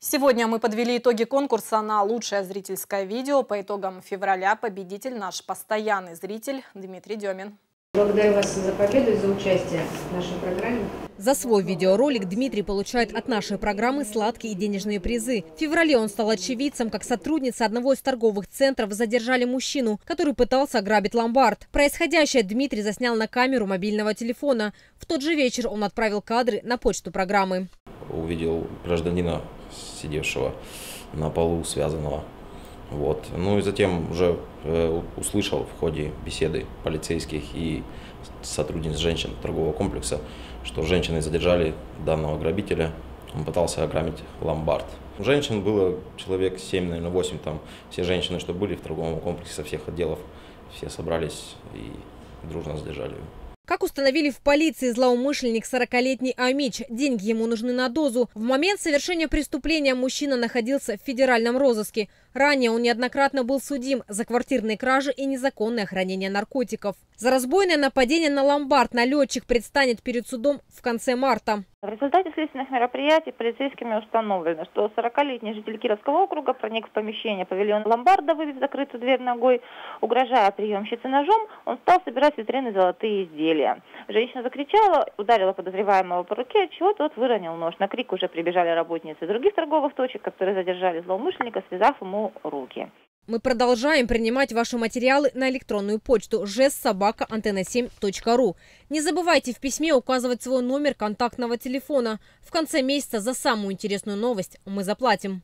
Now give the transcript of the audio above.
Сегодня мы подвели итоги конкурса на лучшее зрительское видео. По итогам февраля победитель наш постоянный зритель Дмитрий Демин. Благодарю вас за победу и за участие в нашей программе. За свой видеоролик Дмитрий получает от нашей программы сладкие и денежные призы. В феврале он стал очевидцем, как сотрудница одного из торговых центров задержали мужчину, который пытался ограбить ломбард. Происходящее Дмитрий заснял на камеру мобильного телефона. В тот же вечер он отправил кадры на почту программы. Увидел гражданина сидевшего на полу, связанного. Вот. Ну и затем уже э, услышал в ходе беседы полицейских и сотрудниц женщин торгового комплекса, что женщины задержали данного грабителя. Он пытался ограбить ломбард. У женщин было человек 7, наверное, 8 там. Все женщины, что были в торговом комплексе со всех отделов, все собрались и дружно задержали его. Как установили в полиции, злоумышленник 40-летний Амич. Деньги ему нужны на дозу. В момент совершения преступления мужчина находился в федеральном розыске. Ранее он неоднократно был судим за квартирные кражи и незаконное хранение наркотиков. За разбойное нападение на ломбард налетчик предстанет перед судом в конце марта. В результате следственных мероприятий полицейскими установлено, что 40-летний житель Кировского округа проник в помещение павильона ломбарда, выбив закрытую дверь ногой. Угрожая приемщице ножом, он стал собирать витрины золотые изделия. Женщина закричала, ударила подозреваемого по руке, отчего тот выронил нож. На крик уже прибежали работницы других торговых точек, которые задержали злоумышленника, связав ему руки. Мы продолжаем принимать ваши материалы на электронную почту жестсобака.антенна7.ру. Не забывайте в письме указывать свой номер контактного телефона. В конце месяца за самую интересную новость мы заплатим.